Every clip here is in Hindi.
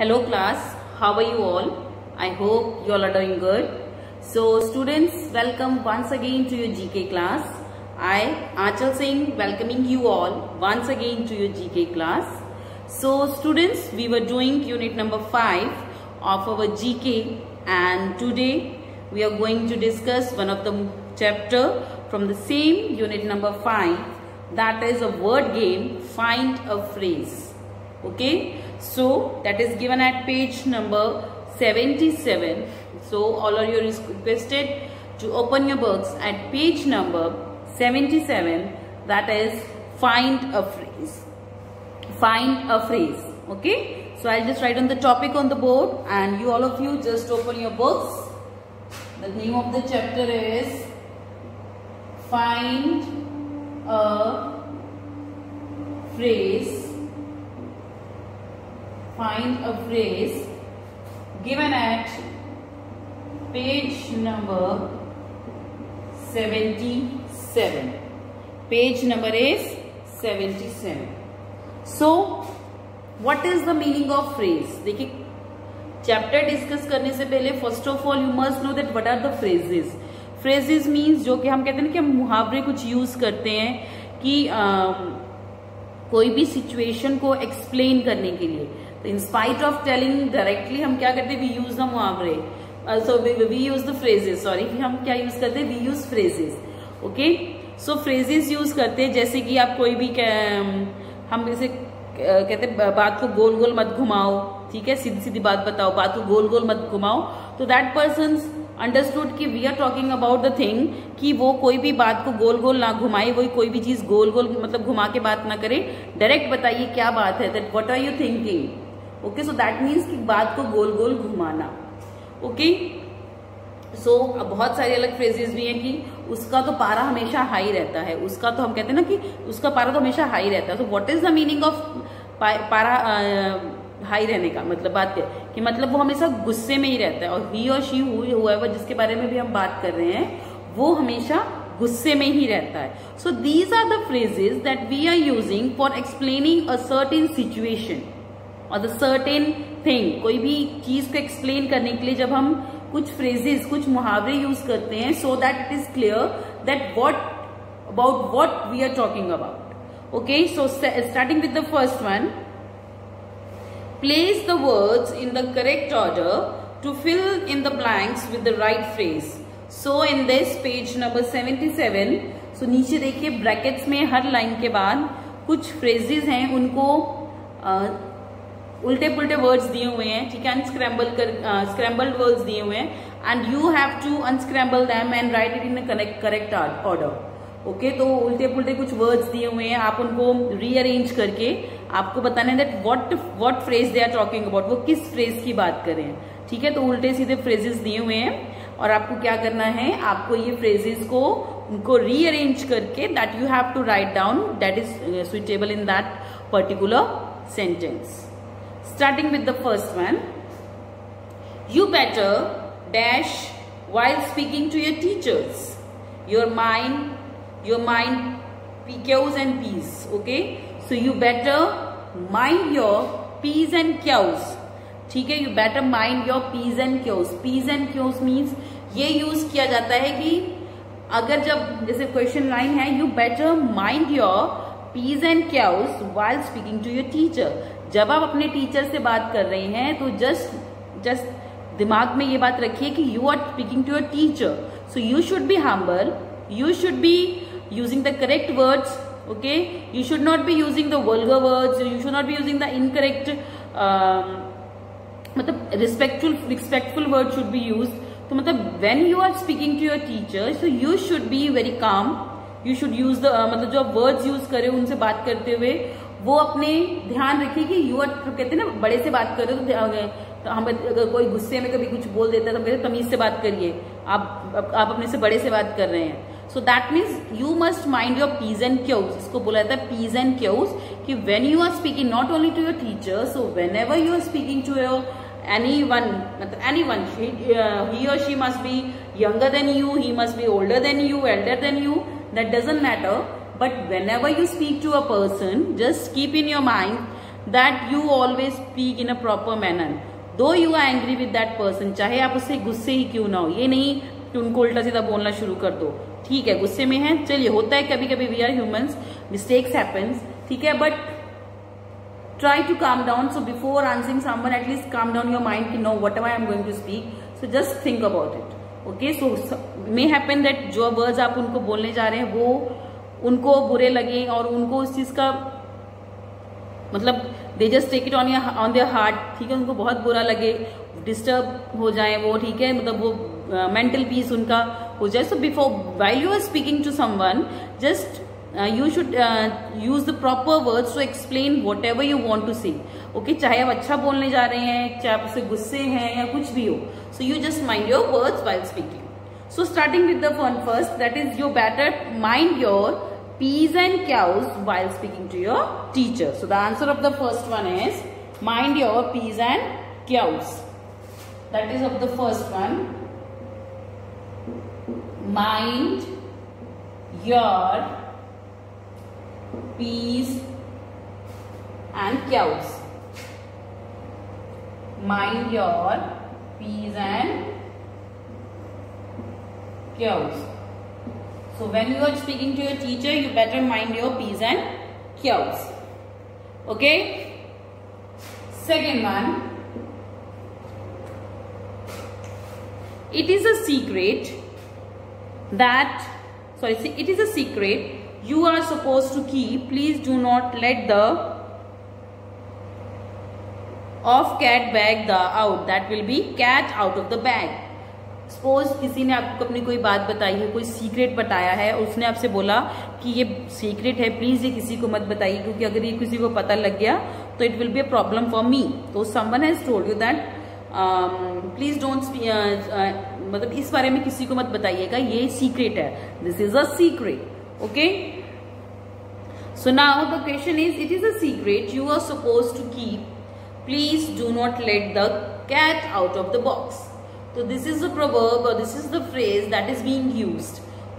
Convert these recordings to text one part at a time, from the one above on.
Hello class, how are you all? I hope you all are doing good. So students, welcome once again to your GK class. I, Achal Singh, welcoming you all once again to your GK class. So students, we were doing unit number 5 of our GK and today we are going to discuss one of the chapter from the same unit number 5 that is a word game find a phrase okay so that is given at page number 77 so all of you are requested to open your books at page number 77 that is find a phrase. Find a phrase okay? So i'll just write on the topic on the board and you all of you just open your books. The name of the chapter is find a phrase find a phrase given at page number 77 page number is 77 so what is the meaning of phrase? देखिए चैप्टर डिस्कस करने से पहले first of all you must know that what are the phrases phrases means जो कि हम कहते हैं ना कि हम मुहावरे कुछ यूज़ करते हैं कि आ, कोई भी सिचुएशन को एक्सप्लेन करने के लिए। तो in spite of telling directly हम क्या करते? वी यूज़ द मुहावरे so we use the phrases sorry हम क्या यूज़ करते? We use phrases okay so phrases use करते हैं जैसे कि आप कोई भी हम जैसे कहते बात को गोल गोल मत घुमाओ। ठीक है? सीधी सीधी बात बताओ। बात को गोल गोल मत घुमाओ। तो दैट पर्सन अंडरस्टूड कि we are talking about the thing कि वो कोई भी बात को गोल गोल ना घुमाए वही कोई भी चीज़ गोल गोल मतलब घुमा के बात ना करे। डायरेक्ट बताइए क्या बात है? That what are you thinking okay so that means कि बात को गोल गोल घुमाना। ओके सो so, बहुत सारे अलग फ्रेजेस भी हैं कि उसका तो पारा हमेशा हाई रहता है। उसका तो हम कहते हैं ना कि उसका पारा तो हमेशा हाई रहता है। तो what is the meaning of पारा हाई रहने का? मतलब बात क्या? कि मतलब वो हमेशा गुस्से में ही रहता है। और ही और शी हुआ जिसके बारे में भी हम बात कर रहे हैं वो हमेशा गुस्से में ही रहता है। So these are the phrases that we are using for explaining a certain situation और द सर्टेन थिंग कोई भी चीज़ को एक्सप्लेन करने के लिए जब हम कुछ फ्रेजेस कुछ मुहावरे यूज़ करते हैं so that it is clear that what about what we are talking about okay so starting with the first one Place the words in the correct order to fill in the blanks with the right phrase. So in this page number 77, so नीचे देखिए ब्रैकेट्स में हर लाइन के बाद कुछ फ्रेजेस हैं उनको आ, उल्टे पुल्टे वर्ड्स दिए हुए हैं, ठीक है? अनस्क्रैम्बल कर स्क्रैम्बल्ड वर्ड्स दिए हुए हैं and you have to unscramble them and write it in correct correct order okay तो उल्टे पुल्टे कुछ वर्ड्स दिए हुए हैं, आप उनको रीअरेंज करके आपको बताना है that what what phrase they are talking about वो किस फ्रेज की बात करें ठीक है? तो उल्टे सीधे फ्रेजेस दिए हुए हैं, और आपको क्या करना है, आपको ये फ्रेजेस को, उनको रीअरेंज करके that you have to write down that is suitable in that particular sentence starting with the first one you better dash while speaking to your teachers. Your mind your mind pq's and p's okay? So you better mind your p's and q's ठीक है? You better mind your p's and q's p's and q's means ये यूज़ किया जाता है कि अगर जब जैसे क्वेश्चन लाइन है you better mind your p's and q's while speaking to your teacher जब आप अपने टीचर से बात कर रहे हैं तो जस्ट जस्ट दिमाग में ये बात रखिए कि you are speaking to your teacher so you should be humble you should be using the correct words you should not be using the vulgar words. You should not be using the incorrect um, मतलब respectful respectful word should be use तो मतलब when you are speaking to your teacher so you should be very calm you should use the मतलब जो आप वर्ड्स यूज़ करें उनसे बात करते हुए वो अपने ध्यान रखिए कि यू आर कहते हैं ना बड़े से बात कर रहे तो, तो हम अगर कोई गुस्से में कभी कुछ बोल देता है तो कहते तमीज से बात करिए। आप आप अपने से बड़े से बात कर रहे हैं। So that means you must mind your p's and q's इसको बोला जाता है पीज एंड क्योज कि when you are speaking not only to your teacher so whenever you are speaking to your anyone मतलब एनी वन ही और she must be younger than you he must be older than you elder than you that doesn't matter but whenever you speak to a person just keep in your mind that you always speak in a proper manner though you are angry with that person चाहे आप उससे गुस्से ही क्यों ना हो ये नहीं कि उनको उल्टा सीधा बोलना शुरू कर दो ठीक है गुस्से में है चलिए होता है कभी कभी we are humans mistakes happens ठीक है but calm down so before answering someone at least calm down your mind to know whatever i am going to speak so just think about it okay so, so may happen that जो वर्ड्स आप उनको बोलने जा रहे हैं वो उनको बुरे लगे और उनको उस चीज़ का मतलब they just take it on on their heart ठीक है? उनको बहुत बुरा लगे डिस्टर्ब हो जाए वो ठीक है? मतलब वो मेंटल uh, पीस उनका हो जाए। So before while you are speaking to someone just you should use the proper words to explain whatever you want to see okay चाहे आप अच्छा बोलने जा रहे हैं चाहे आप उससे गुस्से हैं या कुछ भी हो। So you just mind your words while speaking so starting with the first that is your better mind your peas and cows while speaking to your teacher. So the answer of the first one is mind your peas and cows. That is of the first one. Mind your peas and cows. Mind your peas and cows. So when you are speaking to your teacher, you better mind your P's and Q's. Okay? Second one. It is a secret that, sorry, it is a secret you are supposed to keep please do not let the of cat bag the out that will be cat out of the bag suppose किसी ने आपको अपनी कोई बात बताई है, कोई सीक्रेट बताया है, उसने आपसे बोला कि ये सीक्रेट है प्लीज़ ये किसी को मत बताइए, क्योंकि अगर ये किसी को पता लग गया तो it will be a problem for me तो someone has told you that please don't मतलब इस बारे में किसी को मत बताइएगा, ये सीक्रेट है. This is a secret okay so now the question is it is a secret you are suppose to keep please do not let the cat out of the box. So this is the proverb और this is the phrase that is being use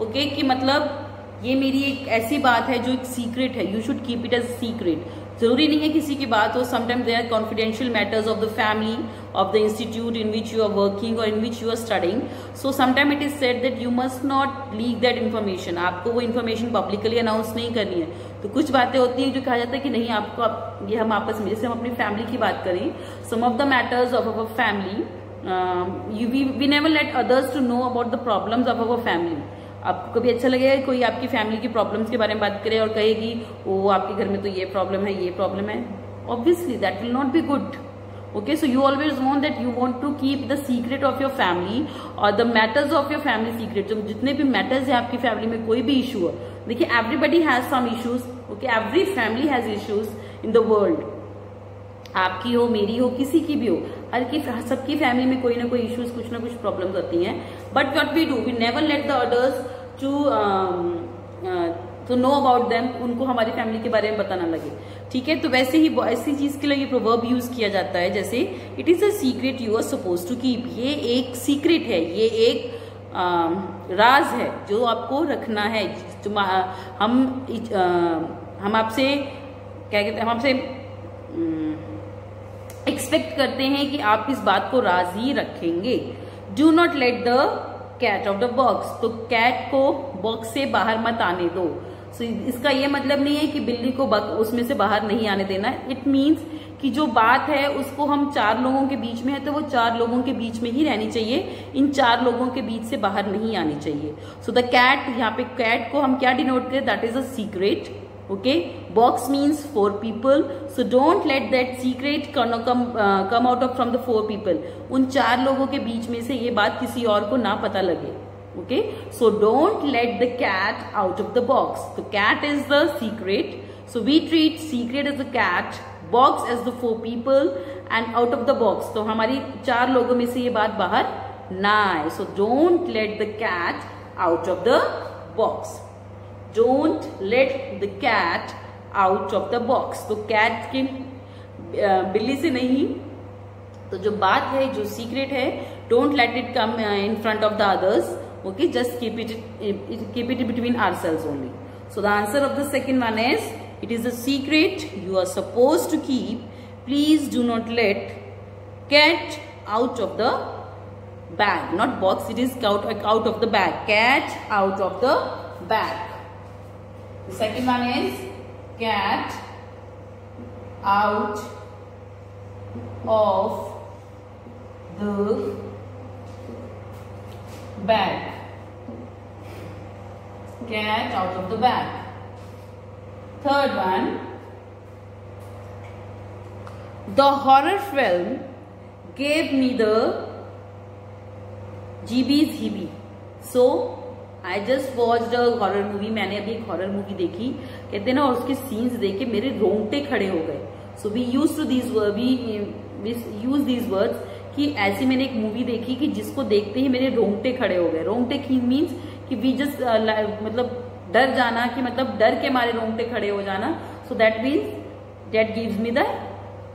okay कि मतलब ये मेरी एक ऐसी बात है जो एक सीक्रेट है. You should keep it as secret ज़रूरी नहीं है किसी की बात हो. Sometimes they are confidential matters of the family of the institute in which you are working और in which you are studying so sometime it is set that you must not leak that information आपको वो इन्फॉर्मेशन पब्लिकली अनाउंस नहीं करनी है. तो कुछ बातें होती हैं जो कहा जाता है कि नहीं आपको आप, ये हम आपस में जैसे हम अपनी फैमिली की बात करें. Some of the matters of our family you we we never let others to know about the problems of our family आपको कभी अच्छा लगेगा कोई आपकी फैमिली की प्रॉब्लम्स के बारे में बात करे और कहेगी वो आपके घर में तो ये प्रॉब्लम है, ये प्रॉब्लम है. Obviously that will not be good okay so you always want that you want to keep the secret of your family और the matters of your family secret जो जितने भी मैटर्स है आपकी फैमिली में, कोई भी इशू है, देखिए everybody has some issues okay every family has issues in the world आपकी हो, मेरी हो, किसी की भी हो हर की सबकी फैमिली में कोई ना कोई इश्यूज़ कुछ ना कुछ प्रॉब्लम्स होती हैं। But what we do we never let the others to to know about them उनको हमारी फैमिली के बारे में बताना लगे। ठीक है? तो वैसे ही ऐसी चीज़ के लिए ये प्रोवर्ब यूज़ किया जाता है जैसे it is a secret you are suppose to keep ये एक सीक्रेट है ये एक आ, um, राज है जो आपको रखना है। हम आ, हम आपसे क्या कहते हैं हम आपसे एक्सपेक्ट करते हैं कि आप इस बात को राज़ी रखेंगे। Do not let the cat of the box तो कैट को बॉक्स से बाहर मत आने दो। सो so, इसका ये मतलब नहीं है कि बिल्ली को उसमें से बाहर नहीं आने देना इट मीन्स कि जो बात है उसको हम चार लोगों के बीच में है तो वो चार लोगों के बीच में ही रहनी चाहिए। इन चार लोगों के बीच से बाहर नहीं आनी चाहिए। सो द कैट यहाँ पे कैट को हम क्या डिनोट करें? That is a secret okay box means four people so don't let that secret come uh, come out of from the four people उन चार लोगों के बीच में से ये बात किसी और को ना पता लगे okay so don't let the cat out of the box the cat is the secret so we treat secret as the cat box as the four people and out of the box तो हमारी चार लोगों में से ये बात बाहर ना आए so don't let the cat out of the box don't let the cat out of the box तो कैट के बिल्ली से नहीं तो जो बात है जो सीक्रेट है don't let it come in front of the others okay just keep it keep it between ourselves only so the answer of the second one is is a secret you are supposed to keep. Please do not let cat out of the bag. Not box it is out, out of the bag. Cat out of the bag. The second one is get out of the bag. Get out of the bag. Third one. The horror film gave me the GB's heebie. So I just watch the horror movie मैंने अभी एक हॉरर मूवी देखी। कहते ना और उसके सीन्स देख के मेरे रोंगटे खड़े हो गए। So we use to these we use these words कि ऐसी मैंने एक मूवी देखी कि जिसको देखते ही मेरे रोंगटे खड़े हो गए। रोंगटे मीन्स कि वी जस्ट uh, मतलब डर जाना कि मतलब डर के मारे रोंगटे खड़े हो जाना। So that means that gives me the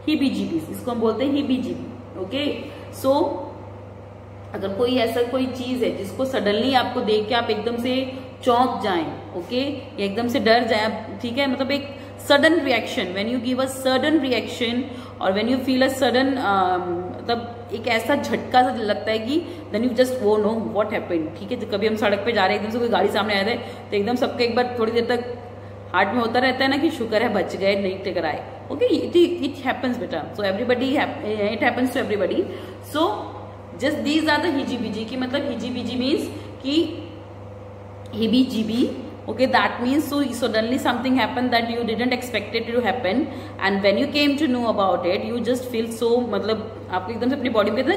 heebie jeebie इसको हम बोलते हैं हिबी जीबी ओके सो अगर कोई ऐसा कोई चीज़ है जिसको सडनली आपको देख के आप एकदम से चौंक जाएँ ओके या एकदम से डर जाए ठीक है? मतलब एक sudden reaction when you give a sudden reaction और when you feel a sudden मतलब एक ऐसा झटका सा लगता है कि देन यू जस्ट वो नो व्हाट हैपेंड ठीक है? कभी हम सड़क पे जा रहे हैं, एकदम से कोई गाड़ी सामने आया थे तो एकदम सबके एक बार थोड़ी देर तक हार्ट में होता रहता है ना कि शुक्र है, बच गए, नहीं टकराए ओके इट इट हैपन्स बेटा। So everybody it happens to everybody so just these are the heebie बीजी की मतलब हिजी बीजी मीन्स की heebie jeebie that means so, suddenly something happened that you didn't expect it to happen. And when you came to know about it, you just feel so मतलब आपको एकदम से अपनी बॉडी में ना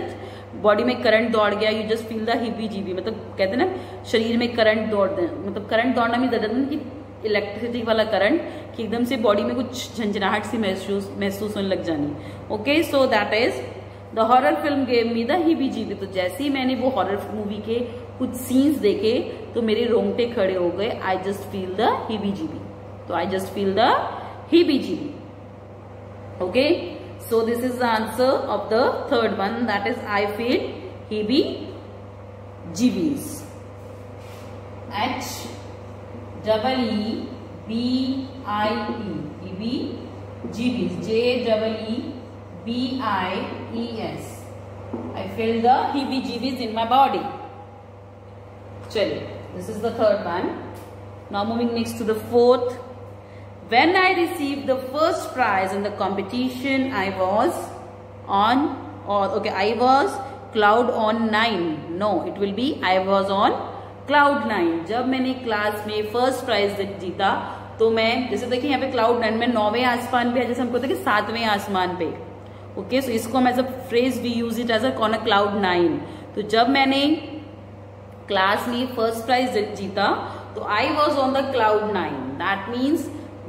बॉडी में करंट दौड़ गया you just feel the heebie jeebie मतलब कहते हैं ना, शरीर में करंट दौड़ मतलब करंट दौड़ना भी दर्द कि इलेक्ट्रिसिटी वाला करंट कि एकदम से बॉडी में कुछ झंझनाहट सी महसूस महसूस होने लग जानी। Okay so that is the horror film gave me the heebie jeebie तो जैसे ही मैंने वो हॉरर मूवी के कुछ सीन्स देखे तो मेरे रोंगटे खड़े हो गए I just feel the heebie jeebie तो I just feel the he heebie jeebie okay so this is the answer of the third one that is I feel heebie jeebies H double E B I E B jeebies J double E I E S. I feel the heebie-jeebies in my body. Chali. This is the third one. Now moving next to the fourth. When I received the first prize in the competition, I was on or okay, I was cloud on nine. No, it will be I was on cloud nine. जब मैंने क्लास में फ़र्स्ट प्राइज जीता तो मैं जैसे देखिए यहाँ पे क्लाउड नाइन में नौवे आसमान पे है जैसे हमको है कि सातवें आसमान पे ओके सो इसको हम as a phrase we use it as a con a cloud nine तो जब मैंने क्लास में फ़र्स्ट प्राइज जीता तो I was on the cloud nine that means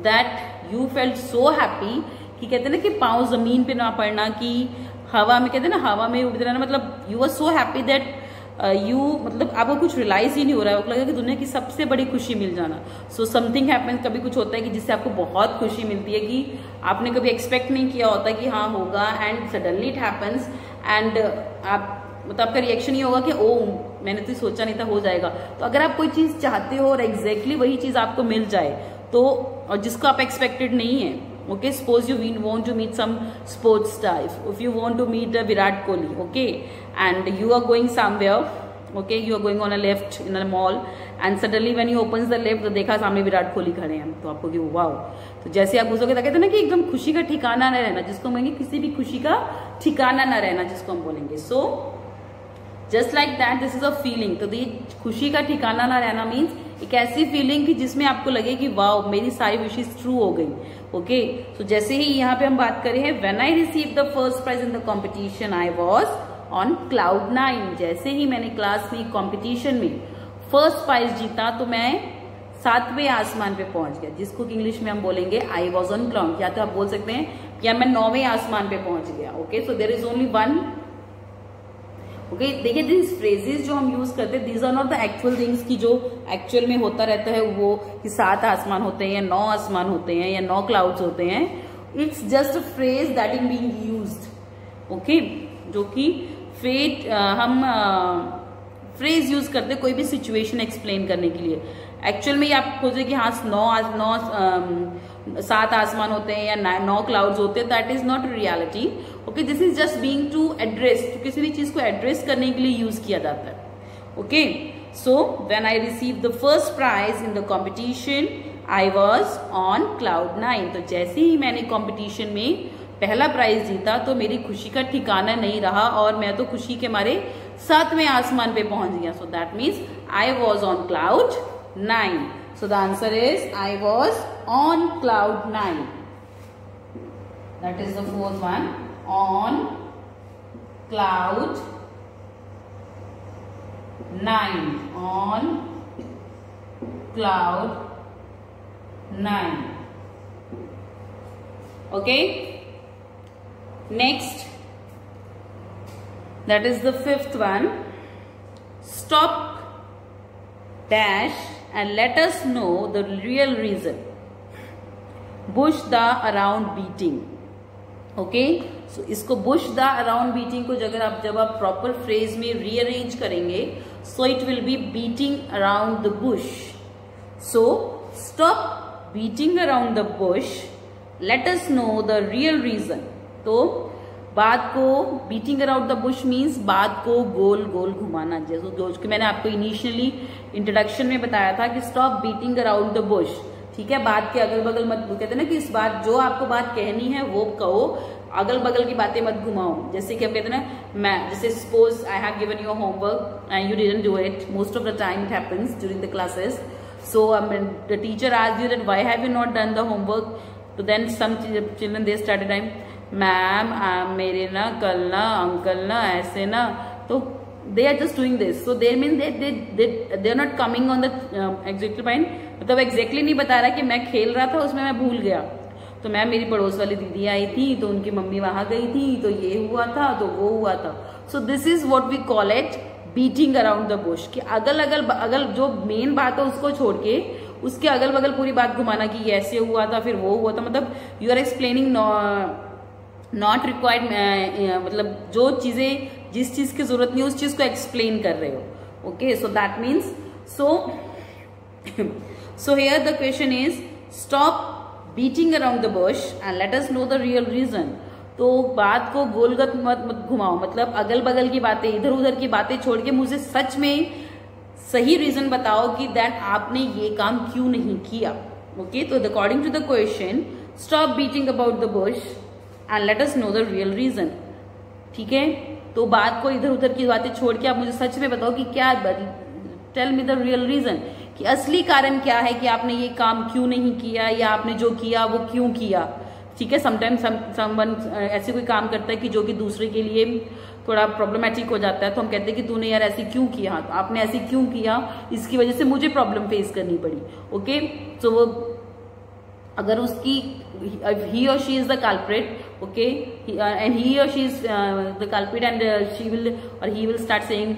that you felt so happy कि कहते ना कि पाओ ज़मीन पे ना पड़ना, कि हवा में कहते ना, हवा में रहना मतलब you are so happy that you मतलब आपको कुछ रियलाइज़ ही नहीं हो रहा है, आपको लगा कि दुनिया की सबसे बड़ी खुशी मिल जाना। सो समथिंग हैपन कभी कुछ होता है कि जिससे आपको बहुत खुशी मिलती है कि आपने कभी एक्सपेक्ट नहीं किया होता कि हाँ होगा and suddenly it happens and आप मतलब आपका रिएक्शन ये होगा कि ओ मैंने तो सोचा नहीं था, हो जाएगा। तो अगर आप कोई चीज़ चाहते हो और एग्जैक्टली exactly वही चीज़ आपको मिल जाए तो और जिसको आप एक्सपेक्टेड नहीं है okay suppose you want to meet some sports star if you want to meet a virat kohli okay and you are going somewhere okay you are going on a left in a mall and suddenly when you opens the left तो देखा सामने विराट कोहली खड़े हैं तो आपको कि वाओ तो जैसे आप घुसोगे तो कहते हैं ना कि एकदम खुशी का ठिकाना न रहना जिसको हम बोलेंगे किसी भी खुशी का ठिकाना न रहना जिसको हम बोलेंगे so just like that this is a feeling तो ये खुशी का ठिकाना ना रहना मीन्स एक ऐसी फीलिंग की जिसमें आपको लगे कि वाओ मेरी सारी विशेष ट्रू हो गई ओके सो जैसे ही यहाँ पे हम बात करें हैं when I receive the first prize in the competition I was on cloud nine जैसे ही मैंने क्लास में कॉम्पिटिशन में फ़र्स्ट प्राइज जीता तो मैं सातवें आसमान पे पहुँच गया। जिसको इंग्लिश में हम बोलेंगे आई वॉज़ ऑन क्लाउड या तो आप बोल सकते हैं या मैं नौवें आसमान पे पहुँच गया। Okay so there is only one okay देखिए दिस फ्रेजेस जो हम यूज़ करते हैं these are not the actual things की जो एक्चुअल में होता रहता है, वो कि सात आसमान होते हैं या नौ आसमान होते हैं या नौ क्लाउड्स होते हैं। It's just a phrase that is being used okay जो कि फ्रेज हम फ्रेज यूज़ करते कोई भी सिचुएशन एक्सप्लेन करने के लिए। एक्चुअल में आप खोजे कि हाँ नौ नौ सात आसमान होते हैं या नौ क्लाउड्स होते हैं that is not reality okay this is just being to address किसी भी चीज़ को एड्रेस करने के लिए यूज़ किया जाता है। Okay so when I receive the first prize in the competition I was on cloud nine तो जैसे ही मैंने कॉम्पिटिशन में पहला प्राइज जीता तो मेरी खुशी का ठिकाना नहीं रहा और मैं तो खुशी के मारे सातवें आसमान पे पहुँच गया। So that means I was on cloud nine so the answer is I was on cloud nine that is the fourth one on cloud 9 on cloud 9 okay? Next. That is the fifth one. Stop dash and let us know the real reason. Bush the around beating. Okay? So इसको बुश द अराउंड बीटिंग को अगर आप जब आप प्रॉपर फ्रेज में रीअरेंज करेंगे so it will be beating around the bush so stop beating around the bush let us know the real reason तो बात को beating around the bush means बात को गोल गोल घुमाना जैसे जो कि मैंने आपको इनिशियली इंट्रोडक्शन में बताया था कि stop beating around the bush ठीक है? बात के अगल बगल मत कहते ना कि इस बात जो आपको बात कहनी है, वो कहो। अगल बगल की बातें मत घुमाओ। जैसे कि हम कहते हैं ना मैं जैसे suppose I have given your homework and you didn't do it most of the time it happens during the classes so um, the teacher asked you that why have you not done so then some children they started time ma'am मेरे ना कल ना अंकल ना ऐसे ना तो they are just doing this so there mean they they are not coming on the exactly point मतलब एग्जैक्टली नहीं बता रहा कि मैं खेल रहा था उसमें मैं भूल गया। तो मैम मेरी पड़ोस वाली दीदी आई थी तो उनकी मम्मी वहाँ गई थी तो ये हुआ था तो वो हुआ था। So this is what we call it beating around the bush कि अगल अगल अगल जो मेन बात है उसको छोड़ के, उसके अगल बगल पूरी बात घुमाना कि ऐसे हुआ था, फिर वो हुआ था। मतलब you are explaining not required मतलब जो चीज़ें, जिस चीज़ की ज़रूरत नहीं उस चीज़ को एक्सप्लेन कर रहे हो। Okay so that means so so here the question is stop beating around the bush and let us know the real reason तो बात को गोलगत मत मत घुमाओ। मतलब अगल बगल की बातें इधर उधर की बातें छोड़ के मुझे सच में सही रीजन बताओ कि दैट आपने ये काम क्यों नहीं किया। ओके तो according to the question stop beating about the bush and let us know the real reason ठीक है? तो बात को इधर उधर की बातें छोड़ के आप मुझे सच में बताओ कि क्या tell me the real reason कि असली कारण क्या है कि आपने ये काम क्यों नहीं किया या आपने जो किया वो क्यों किया? ठीक है समटाइम्स समवन ऐसे कोई काम करता है कि जो कि दूसरे के लिए थोड़ा प्रॉब्लमेटिक हो जाता है तो हम कहते हैं कि तूने यार ऐसे क्यों किया? तो आपने ऐसे क्यों किया? इसकी वजह से मुझे प्रॉब्लम फेस करनी पड़ी ओके सो वो अगर उसकी ही और she is the culprit okay? He, uh, and he or she is uh, she will or he will start saying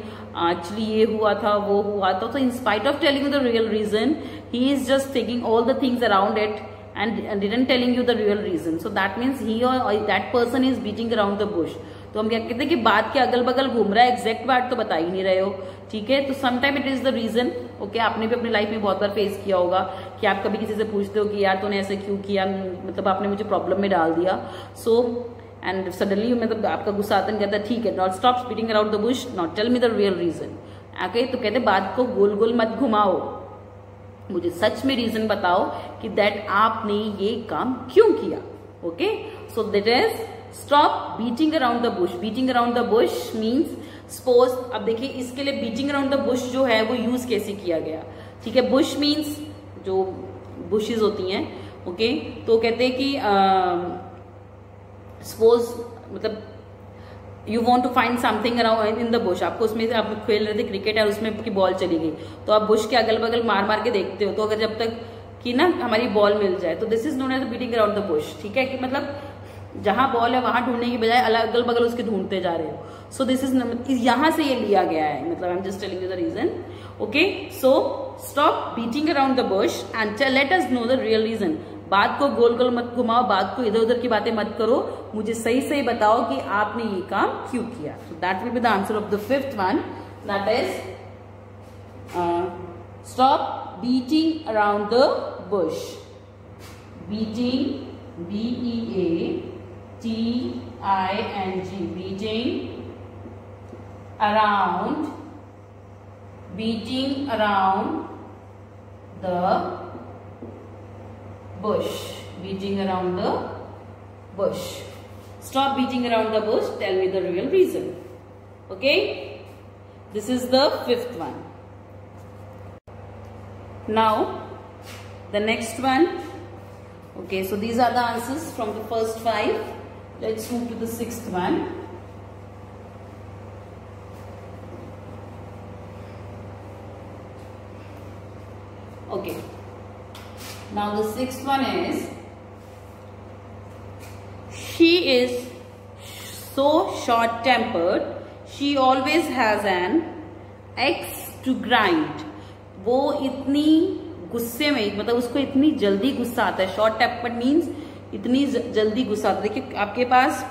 actually ये हुआ था, वो हुआ था तो in spite of telling the real reason he is just thinking all the things around it and didn't telling you the real reason so that means he that person is beating around the bush तो हम क्या कहते हैं कि बात के अगल बगल घूम रहा है एग्जैक्ट बात तो बता ही नहीं रहे हो, ठीक है? तो sometime it is the reason okay आपने भी अपनी लाइफ में बहुत बार फेस किया होगा कि आप कभी किसी से पूछते हो कि यार तूने ऐसे क्यों किया मतलब आपने मुझे प्रॉब्लम में डाल दिया। सो एंड सडनली मतलब आपका गुस्सा आता कहता है, ठीक है not stop beating around the bush not tell me the real reason okay तो कहते बात को गोल गोल मत घुमाओ। मुझे सच में रीजन बताओ कि दैट आपने ये काम क्यों किया? Okay so that is stop beating around the bush beating around the bush means suppose अब देखिए, इसके लिए बीटिंग अराउंड द बुश जो है, वो यूज़ कैसे किया गया? ठीक है बुश मीन्स जो बुशेज होती हैं ओके okay? तो कहते हैं कि सपोज़ मतलब you want to find something around in the bush आपको उसमें से आप खेल रहे थे क्रिकेट और उसमें की बॉल चली गई। तो आप बुश के अगल बगल मार मार के देखते हो। तो अगर जब तक कि ना हमारी बॉल मिल जाए तो this is known as beating around the bush ठीक है कि मतलब जहाँ बॉल है, वहाँ ढूँढने की बजाय अगल बगल उसके ढूंढते जा रहे हो। सो दिस इज़ यहाँ से ये लिया गया है। मतलब I am just telling you the reason okay so stop beating around the bush and let us know the real reason बात को गोल गोल मत घुमाओ, बात को इधर उधर की बातें मत करो। मुझे सही सही बताओ कि आपने ये काम क्यों किया। So that will be the answer of the fifth one that is stop beating around the bush beating b e a t i n g, beating around beating around the bush beating around the bush. Stop beating around the bush tell me the real reason. Okay? This is the fifth one. Now the next one. Okay so these are the answers from the first five. Let's move to the sixth one now the sixth one is, she is so short tempered she always has an x to grind. वो इतनी गुस्से में मतलब उसको इतनी जल्दी गुस्सा आता है। शॉर्ट टेम्पर्ड मीन्स इतनी जल्दी गुस्सा आता है। देखिए, आपके पास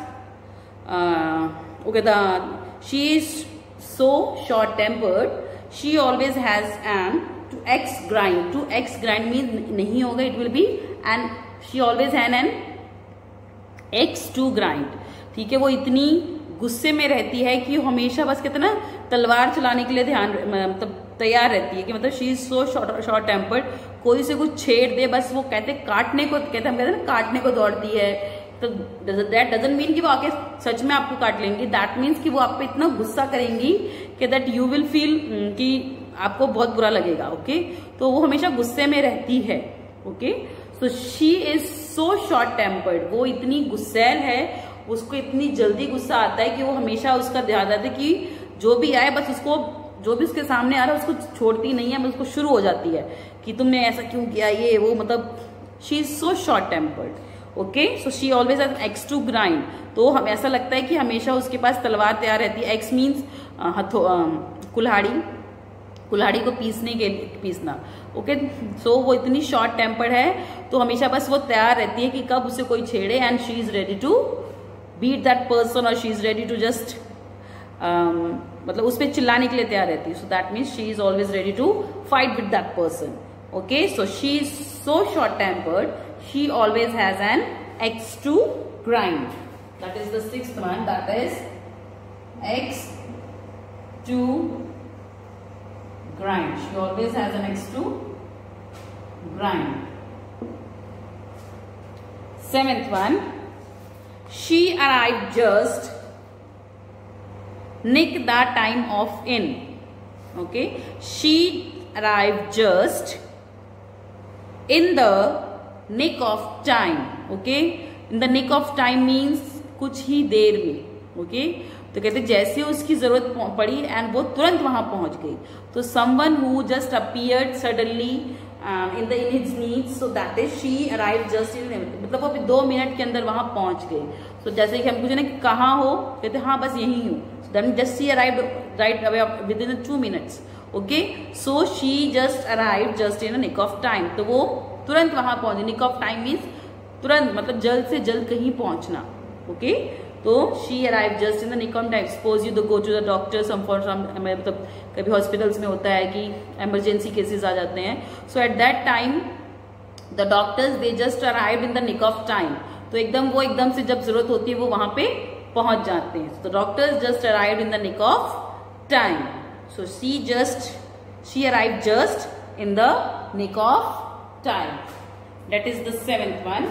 okay the she is so short tempered she always has an to axe grind to axe grind mean नहीं होगा it will be and she always has an axe to grind ठीक है, वो इतनी गुस्से में रहती है कि हमेशा बस कितना तलवार चलाने के लिए ध्यान मतलब तैयार रहती है कि मतलब she is so short tempered कोई से कुछ छेड़ दे, बस वो कहते काटने को, कहते हम कहते ना, काटने को दौड़ती है। तो दैट डजेंट मीन कि वो आके सच में आपको काट लेंगी। दैट मीन्स कि वो आप पे इतना गुस्सा करेंगी कि दैट यू विल फील कि आपको बहुत बुरा लगेगा ओके तो वो हमेशा गुस्से में रहती है okay so she is so short tempered वो इतनी गुस्सैल है, उसको इतनी जल्दी गुस्सा आता है कि वो हमेशा उसका ध्यान रहता है कि जो भी आए, बस उसको, जो भी उसके सामने आ रहा है, उसको छोड़ती नहीं है, बस उसको शुरू हो जाती है कि तुमने ऐसा क्यों किया, ये, वो मतलब she is so short tempered okay so she always has axe to grind तो हम, ऐसा लगता है कि हमेशा उसके पास तलवार तैयार रहती है। एक्स मीन्स हथो कुल्हाड़ी कुल्हाड़ी को पीसने के पीसना। ओके सो वो इतनी शॉर्ट टेम्पर्ड है तो हमेशा बस वो तैयार रहती है कि कब उसे कोई छेड़े and she is ready to beat that person और she is ready to just मतलब उस पर चिल्लाने के लिए तैयार रहती है। So that means she is always ready to fight with that person okay so she is so short tempered she always has an axe to grind that is six one that is axe to grind she always has an x to grind seventh one she arrived just nick the time of in okay she arrived just in the nick of time okay in the nick of time means कुछ ही देर में ओके तो कहते जैसे उसकी ज़रूरत पड़ी एंड वो तुरंत वहाँ पहुँच गई। तो someone who just appeared suddenly in the in his needs so that is she arrive just in मतलब वो अभी दो मिनट के अंदर वहाँ पहुँच गए तो so, जैसे कि हम पूछे ना कि कहाँ हो? कहते हाँ बस यही हूँ। Then just she arrived right away within two minutes. Okay? So she just just just in a nick of time. तो वो तुरंत वहाँ पहुँचे। निक ऑफ़ टाइम मीन्स तुरंत मतलब जल्द से जल्द कहीं पहुँचना। ओके तो she arrive just in the nick of time suppose you the go to the doctor मतलब कभी हॉस्पिटल्स में होता है कि एमरजेंसी केसेस आ जाते हैं. So at that time the doctors they just arrive in the nick of time तो एकदम, वो एकदम से जब ज़रूरत होती है, वो वहाँ पे पहुँच जाते हैं. तो doctors just arrive in the nick of time so she just she arrive just in the nick of time that is the seventh one.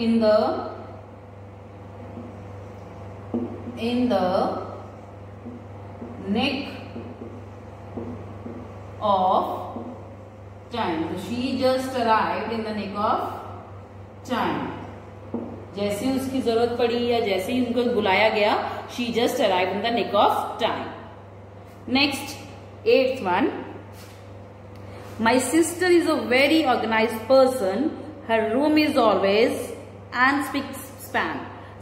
in the in the neck of time so she just arrived in the nick of time जैसे उसकी जरूरत पड़ी या जैसे ही उनको बुलाया गया she just arrive in the nick of time next eighth one My sister is a very organized person. Her room is always and spick span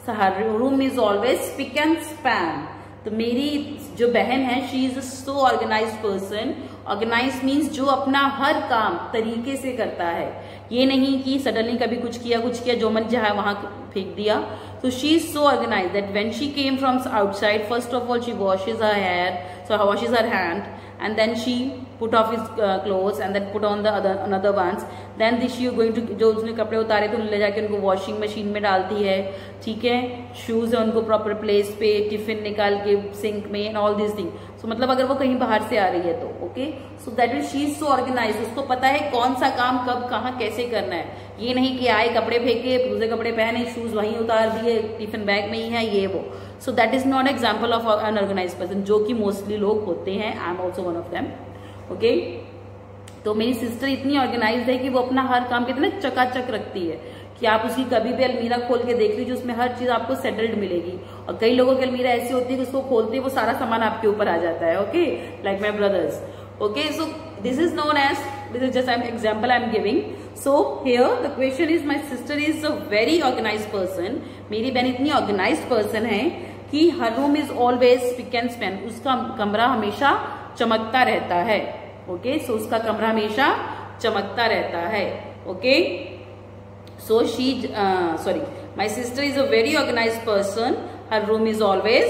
so her room is always spick and span तो मेरी जो बहन है she is so organise person organise means जो अपना हर काम तरीके से करता है। ये नहीं कि सडनली कभी कुछ किया कुछ किया, जो मन जहा है वहाँ फेंक दिया। तो she is so organise that when she came from outside first of all she washes her hair so wash is her hand and then she put off his uh, clothes and then put on the other another ones. Then this she going to जो उसने कपड़े उतारे तो ले जाके उनको वॉशिंग मशीन में डालती है ठीक है? शूज़ है उनको प्रॉपर प्लेस पे टिफ़िन निकाल के सिंक में and all this thing so मतलब अगर वो कहीं बाहर से आ रही है तो okay so that is she is so organise उसको पता है कौन सा काम कब कहाँ कैसे करना है। ये नहीं कि आए कपड़े फेंके दूसरे कपड़े पहने शूज़ वहीं उतार दिए टिफ़िन बैग में ही है ये वो। So that is not example of unorganise person जो कि मोस्टली लोग होते हैं I am also one of them okay तो मेरी सिस्टर इतनी ऑर्गेनाइज है कि वो अपना हर काम कितना चकाचक रखती है, कि आप उसकी कभी भी अलमीरा खोल के देख लीजिए, उसमें हर चीज़ आपको सेटल्ड मिलेगी। और कई लोगों की अलमीरा ऐसी होती है कि उसको खोलते ही वो सारा सामान आपके ऊपर आ जाता है okay like my brothers okay so this is known as is just I example I am giving so here the question is my sister is a very organise person मेरी बहन इतनी ऑर्गेनाइज पर्सन है her room is always spick and span उसका कमरा हमेशा चमकता रहता है। Okay okay? सो so, उसका कमरा हमेशा चमकता रहता है। Okay so she sorry my sister is a very organise person her room is always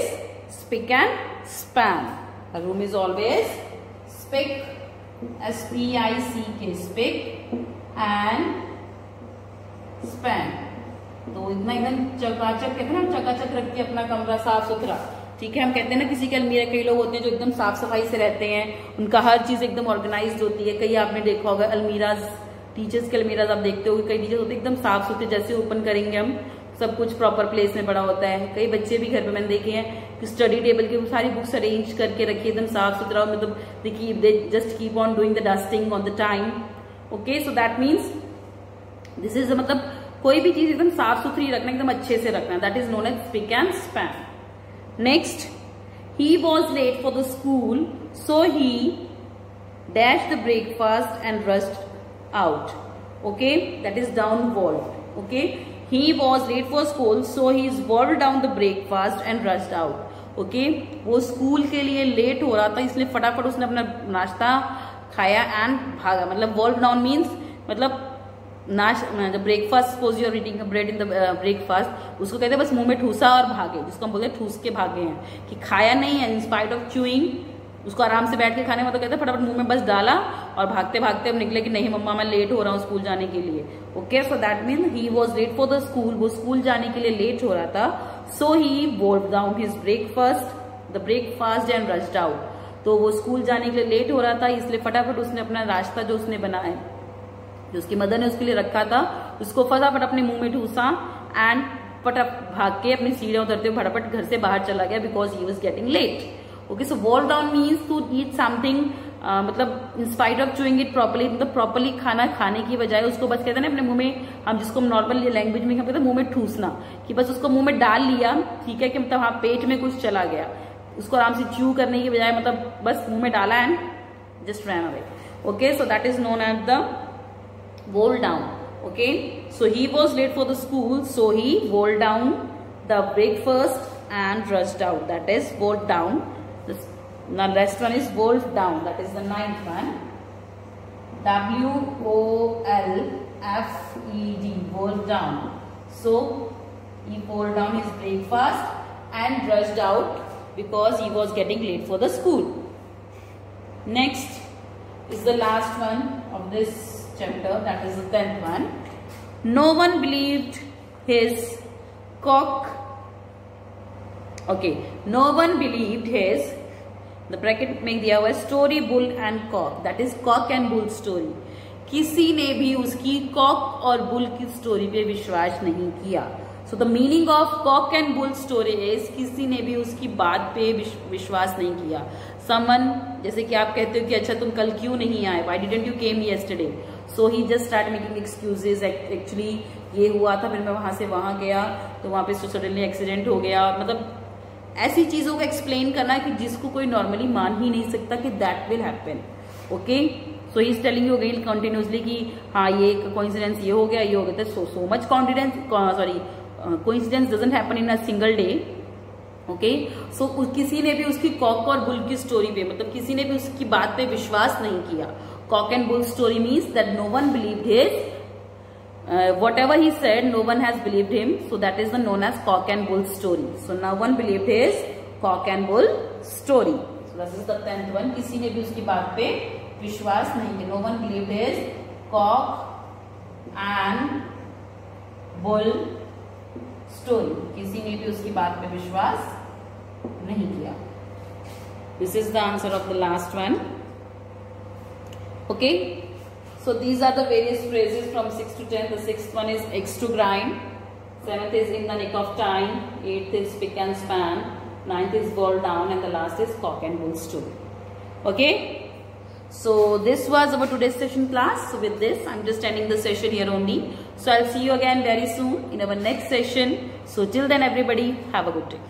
spick and span her room is always spick S P I C K spick and span तो इतना एकदम चकाचक कहते हैं ना, चकाचक रख के अपना कमरा साफ़ सुथरा। ठीक है, हम कहते हैं ना, किसी के अलमीरा कई लोग होते हैं जो एकदम साफ़ सफ़ाई से रहते हैं। उनका हर चीज़ एकदम ऑर्गेनाइज होती है। कई आपने देखा होगा, अलमीराज टीचर्स के अलमीराज आप देखते हो कई टीचर्स होते एकदम साफ़ सुथरे, जैसे ओपन करेंगे हम, सब कुछ प्रॉपर प्लेस में पड़ा होता है। कई बच्चे भी घर पे मैंने देखे हैं कि स्टडी टेबल की सारी बुक्स अरेंज करके रखिए एकदम साफ़ सुथरा। मतलब देखिए they just keep on doing the dusting on the time okay so that means this is मतलब कोई भी चीज़ एकदम साफ़ सुथरी रखना, एकदम अच्छे से रखना। That is known as spick and span next he was late for the school so he dash the breakfast and rushed out okay that is down wolf okay he was late for school so he is wolf down the breakfast and rushed out okay वो स्कूल के लिए लेट हो रहा था, इसलिए फटाफट उसने अपना नाश्ता खाया एंड भागा। मतलब वॉल्व डाउन मीन्स मतलब नाश breakfast suppose you're reading bread in the breakfast उसको कहते हैं बस मुँह में ठूसा और भागे, जिसको हम बोलते हैं ठूस के भागे हैं। कि खाया नहीं है इंस्पाइट ऑफ़ च्यूइंग उसको आराम से बैठ के खाने में तो कहते हैं फटाफट मुँह में बस डाला और भागते भागते अब निकले कि नहीं, मम्मा मैं लेट हो रहा हूँ स्कूल जाने के लिए। Okay so that mean he was late for the school वो स्कूल जाने के लिए लेट हो रहा था। So he bolt down his breakfast the breakfast and rushed out तो वो स्कूल जाने के लिए लेट हो रहा था, इसलिए फटाफट उसने अपना रास्ता जो उसने बनाया जो उसकी मदर ने उसके लिए रखा था। उसको फटाफट अपने मुँह में ठूसा एंड फटाफ भाग के अपनी सीढ़ियाँ उतरते हुए फटाफट घर से बाहर चला गया because he was getting late okay so wolf down means to eat something मतलब in spite of chewing it properly मतलब प्रॉपरली खाना खाने की बजाय उसको बस कहते हैं ना अपने मुँह में, हम जिसको हम नॉर्मल लैंग्वेज में कहते हैं, मुँह में ठूसना। कि बस उसको मुँह में डाल लिया, ठीक है कि मतलब हाँ पेट में कुछ चला गया। उसको आराम से च्यू करने की बजाय मतलब बस मुँह में डाला and just ran away okay so that is known at the wore down okay? So he was late for the school so he wore down the breakfast and rushed out. That is wore down. The rest one is wore down. That is the ninth one. W o l f e d wore down. So he wore down his breakfast and rushed out because he was getting late for the school. Next is the last one of this chapter that is the 10th one. No one believed his cock. Okay, no one believed his the bracket दिया हुआ है story bull and cock that is cock and bull story किसी ने भी उसकी कॉक और बुल की स्टोरी पे विश्वास नहीं किया. So the meaning of cock and bull story is किसी ने भी उसकी बात पे विश्वास नहीं किया. समन जैसे कि आप कहते हो कि अच्छा तुम कल क्यों नहीं आए? Why didn't you came yesterday so he just start making excuses actually ये हुआ था, फिर मैं वहाँ से वहाँ गया तो वहाँ पे सडनली एक्सीडेंट हो गया। मतलब ऐसी चीज़ों को एक्सप्लेन करना कि जिसको कोई नॉर्मली मान ही नहीं सकता कि that will happen okay so he telling you again continuously कि हाँ ये कोइंसिडेंस ये हो गया, ये हो गया so so much confidence sorry coincidence doesn't happen in a single day okay so किसी ने भी उसकी कॉक और बुल की स्टोरी पे मतलब किसी ने भी उसकी बात पे विश्वास नहीं किया cock and bull story means that no one believed his uh, whatever he said, no one has believed him. So that is the known as cock and bull story. So no one believed his cock and bull story. So this is the tenth one. किसी ने भी उसकी बात पे विश्वास नहीं किया. No one believed his cock and bull story. किसी ने भी उसकी बात पे विश्वास नहीं किया. This is the answer of the last one. Okay. So these are the various phrases from 6 to 10. The sixth one is X to grind. Seventh is in the nick of time. Eighth is pick and span. Ninth is ball down. And the last is cock and bull story. Okay. So this was our today's session class. So with this, I'm just ending the session here only. So I'll see you again very soon in our next session. So till then everybody, have a good day.